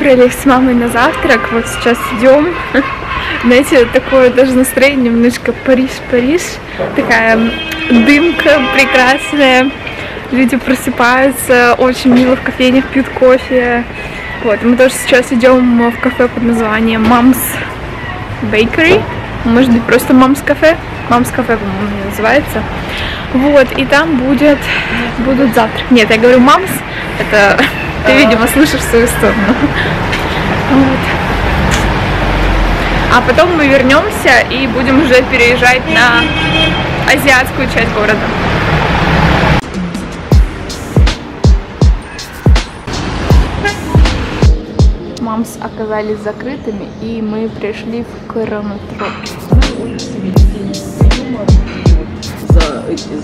выбрались с мамой на завтрак, вот сейчас идем. Знаете, такое даже настроение немножко Париж-Париж, такая дымка прекрасная, люди просыпаются, очень мило в кофейнях пьют кофе. Вот, мы тоже сейчас идем в кафе под названием Mom's Bakery, может быть просто Mom's кафе, Mom's кафе, по-моему, называется. Вот, и там будет, будут завтрак. Нет, я говорю Mom's, это ты, видимо, слышишь свою сторону. Вот. А потом мы вернемся и будем уже переезжать на азиатскую часть города. Мамс оказались закрытыми, и мы пришли в Корометро. За эти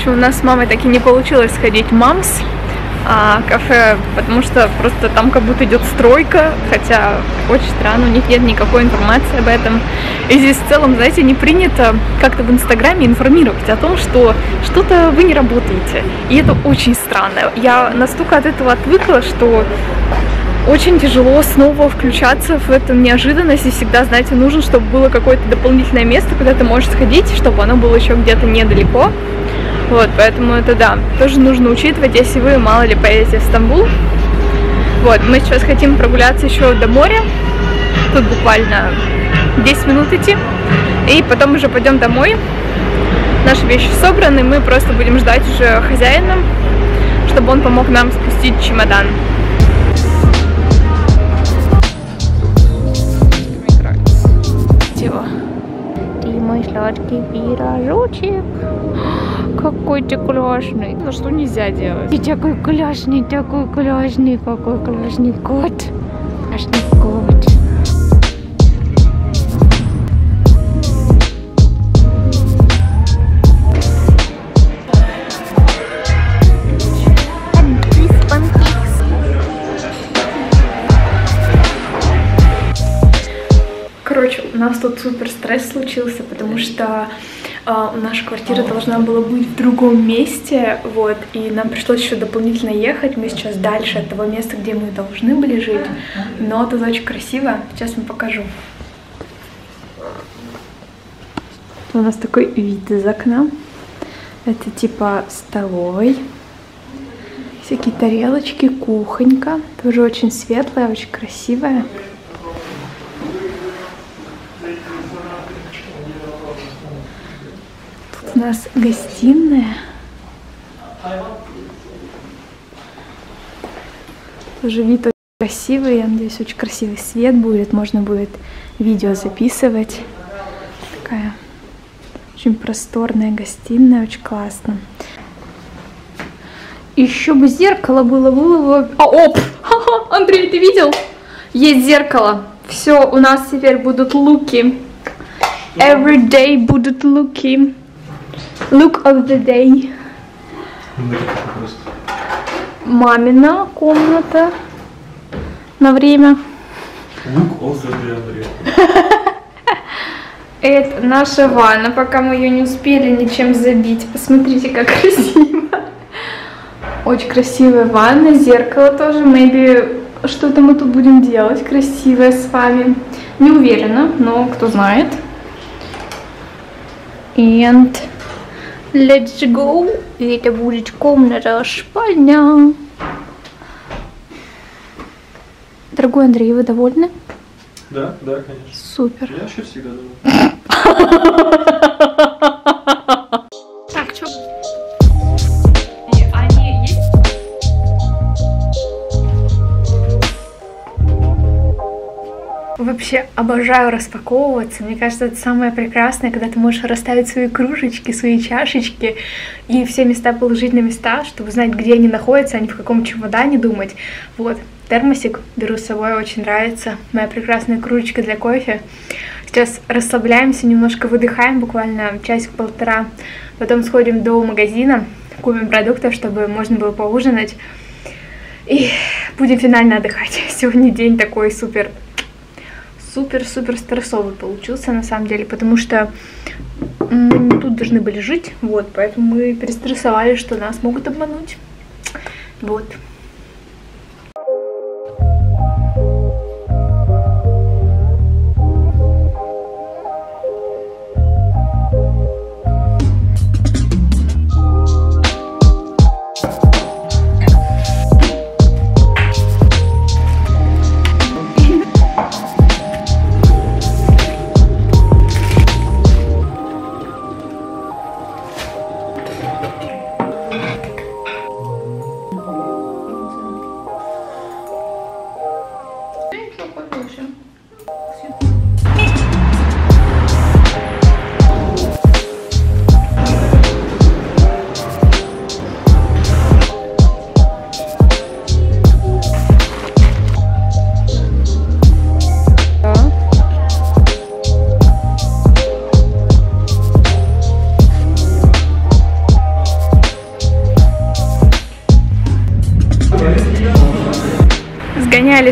общем, у нас с мамой так и не получилось сходить Мамс а, кафе, потому что просто там как будто идет стройка, хотя очень странно, у них нет никакой информации об этом. И здесь в целом, знаете, не принято как-то в Инстаграме информировать о том, что что-то вы не работаете. И это очень странно. Я настолько от этого отвыкла, что очень тяжело снова включаться в эту неожиданность, и всегда, знаете, нужно, чтобы было какое-то дополнительное место, куда ты можешь сходить, чтобы оно было еще где-то недалеко. Вот, поэтому это да, тоже нужно учитывать, если вы, мало ли, поедете в Стамбул. Вот, мы сейчас хотим прогуляться еще до моря. Тут буквально 10 минут идти. И потом уже пойдем домой. Наши вещи собраны, мы просто будем ждать уже хозяина, чтобы он помог нам спустить чемодан. Ты мой сладкий пирожочек. Какой ты классный. Ну что нельзя делать? Ты такой классный, такой классный, какой классный кот. Классный кот. Короче, у нас тут супер стресс случился, потому что наша квартира должна была быть в другом месте, вот, и нам пришлось еще дополнительно ехать. Мы сейчас дальше от того места, где мы должны были жить, но тут очень красиво. Сейчас вам покажу. У нас такой вид из окна. Это типа столовой. Всякие тарелочки, кухонька. Тоже очень светлая, очень красивая. Тут у нас гостиная. Тоже вид очень красивый. Я надеюсь, очень красивый свет будет. Можно будет видео записывать. Такая очень просторная гостиная, очень классно. Еще бы зеркало было, было бы... А, оп! Андрей, ты видел? Есть зеркало. Все, у нас теперь будут луки. Every day будут луки. Look of the day. Мамина комната на время. Look of the day, Андрей. Это наша ванна, пока мы ее не успели ничем забить. Посмотрите, как красиво. Очень красивая ванна, зеркало тоже. Maybe что-то мы тут будем делать красивое с вами. Не уверена, но кто знает. And let's go. И это будет комната спальня. Дорогой Андрей, вы довольны? Да, да, конечно. Супер. Я вообще всегда думал. Вообще обожаю распаковываться. Мне кажется, это самое прекрасное, когда ты можешь расставить свои кружечки, свои чашечки и все места положить на места, чтобы знать, где они находятся, а не в каком чемодане думать. Вот, термосик беру с собой, очень нравится. Моя прекрасная кружечка для кофе. Сейчас расслабляемся, немножко выдыхаем, буквально часик-полтора. Потом сходим до магазина, купим продуктов, чтобы можно было поужинать. И будем финально отдыхать. Сегодня день такой супер, супер-супер стрессовый получился на самом деле, потому что мы не тут должны были жить, вот, поэтому мы перестрессовали, что нас могут обмануть. Вот.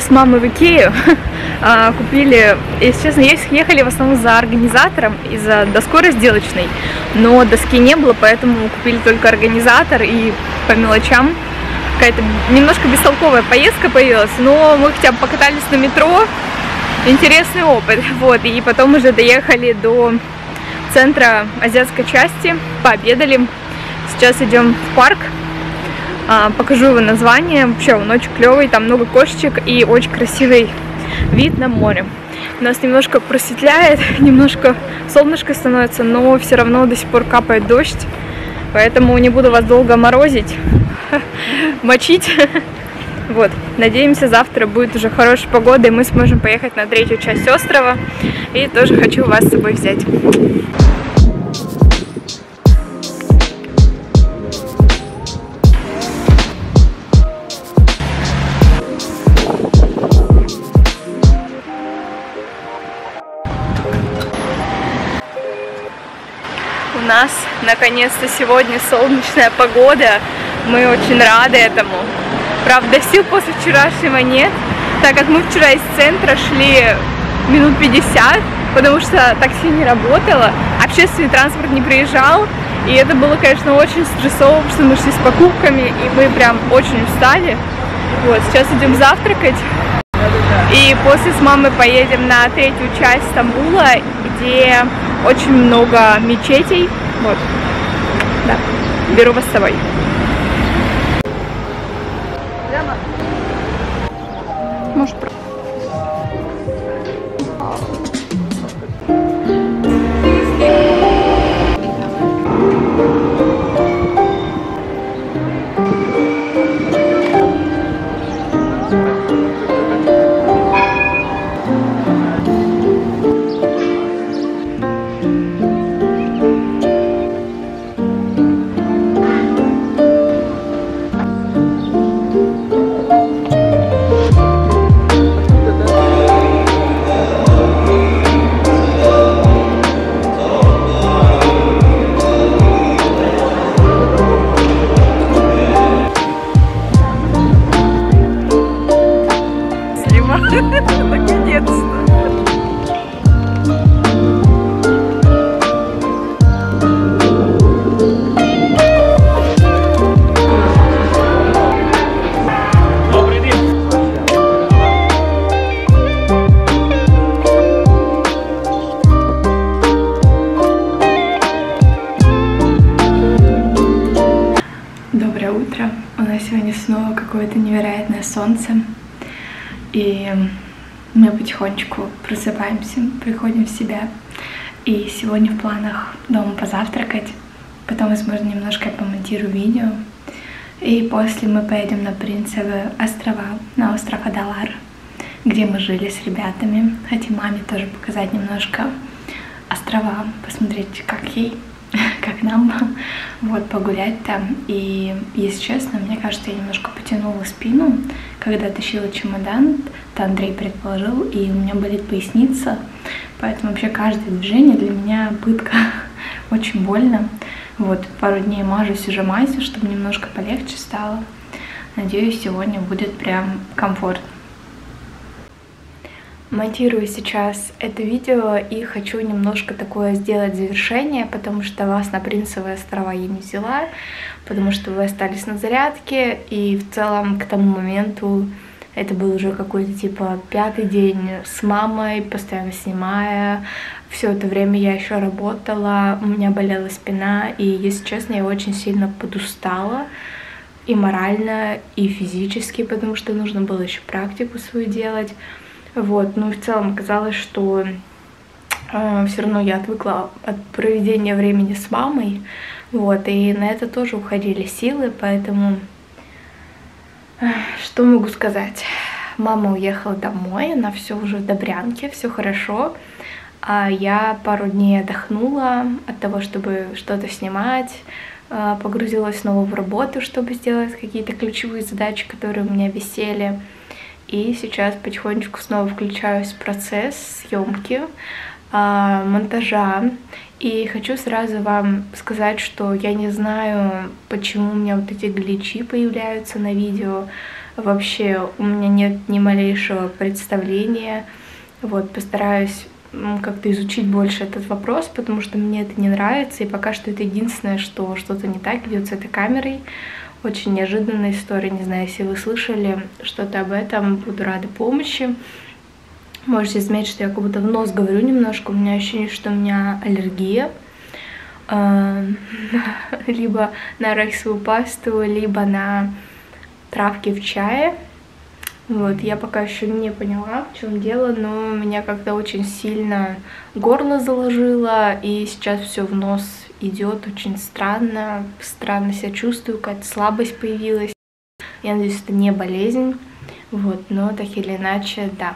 С мамой в Икею, а, купили, если честно, ехали в основном за организатором и за доской разделочной, но доски не было, поэтому купили только организатор и по мелочам. Какая-то немножко бестолковая поездка появилась, но мы хотя бы покатались на метро, интересный опыт, вот, и потом уже доехали до центра азиатской части, пообедали, сейчас идем в парк, покажу его название. Вообще он очень клевый, там много кошечек и очень красивый вид на море. Нас немножко просветляет, немножко солнышко становится, но все равно до сих пор капает дождь. Поэтому не буду вас долго морозить, мочить. Вот, надеемся, завтра будет уже хорошая погода, и мы сможем поехать на третью часть острова. И тоже хочу вас с собой взять. Наконец-то сегодня солнечная погода. Мы очень рады этому. Правда, сил после вчерашнего нет, так как мы вчера из центра шли минут 50, потому что такси не работало, общественный транспорт не приезжал, и это было, конечно, очень стрессово, потому что мы шли с покупками, и мы прям очень устали. Вот, сейчас идем завтракать, и после с мамой поедем на третью часть Стамбула, где очень много мечетей. Вот. Да. Беру вас с собой. Может, солнце. И мы потихонечку просыпаемся, приходим в себя. И сегодня в планах дома позавтракать. Потом, возможно, немножко я помонтирую видео. И после мы поедем на Принцевы острова, на остров Адалар, где мы жили с ребятами. Хотим маме тоже показать немножко острова, посмотреть, как ей, как нам, вот, погулять там. И, если честно, мне кажется, я немножко потянула спину, когда тащила чемодан, это Андрей предположил, и у меня болит поясница, поэтому вообще каждое движение для меня пытка, очень больно. Вот, пару дней мажусь уже мазью, чтобы немножко полегче стало. Надеюсь, сегодня будет прям комфортно. Монтирую сейчас это видео и хочу немножко такое сделать завершение, потому что вас на Принцевые острова я не взяла, потому что вы остались на зарядке, и в целом к тому моменту это был уже какой-то типа пятый день с мамой, постоянно снимая. Все это время я еще работала, у меня болела спина, и, если честно, я очень сильно подустала и морально, и физически, потому что нужно было еще практику свою делать. Вот, ну и в целом оказалось, что э, все равно я отвыкла от проведения времени с мамой, вот, и на это тоже уходили силы, поэтому э, что могу сказать? Мама уехала домой, она все уже в Добрянке, все хорошо, а я пару дней отдохнула от того, чтобы что-то снимать, э, погрузилась снова в работу, чтобы сделать какие-то ключевые задачи, которые у меня висели. И сейчас потихонечку снова включаюсь в процесс съемки, а, монтажа. И хочу сразу вам сказать, что я не знаю, почему у меня вот эти гличи появляются на видео. Вообще у меня нет ни малейшего представления. Вот, постараюсь как-то изучить больше этот вопрос, потому что мне это не нравится, и пока что это единственное, что что-то не так идет с этой камерой. Очень неожиданная история, не знаю, если вы слышали что-то об этом, буду рада помощи. Можете заметить, что я как будто в нос говорю немножко, у меня ощущение, что у меня аллергия. Эм, либо на арахисовую пасту, либо на травки в чае. Вот, я пока еще не поняла, в чем дело, но меня как-то очень сильно горло заложило, и сейчас все в нос идет очень странно, странно себя чувствую, какая-то слабость появилась. Я надеюсь, это не болезнь, вот, но так или иначе, да.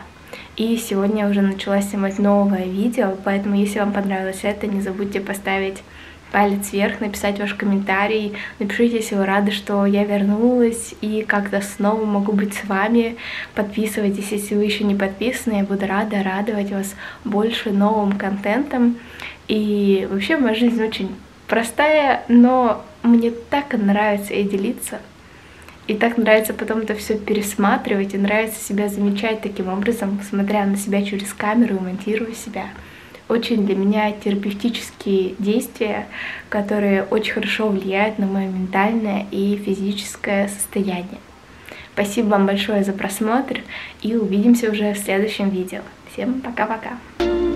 И сегодня я уже начала снимать новое видео, поэтому если вам понравилось это, не забудьте поставить палец вверх, написать ваш комментарий, напишите, если вы рады, что я вернулась и как-то снова могу быть с вами. Подписывайтесь, если вы еще не подписаны, я буду рада радовать вас больше новым контентом. И вообще моя жизнь очень простая, но мне так нравится ей делиться. И так нравится потом это все пересматривать, и нравится себя замечать таким образом, смотря на себя через камеру и монтируя себя. Очень для меня терапевтические действия, которые очень хорошо влияют на мое ментальное и физическое состояние. Спасибо вам большое за просмотр и увидимся уже в следующем видео. Всем пока-пока!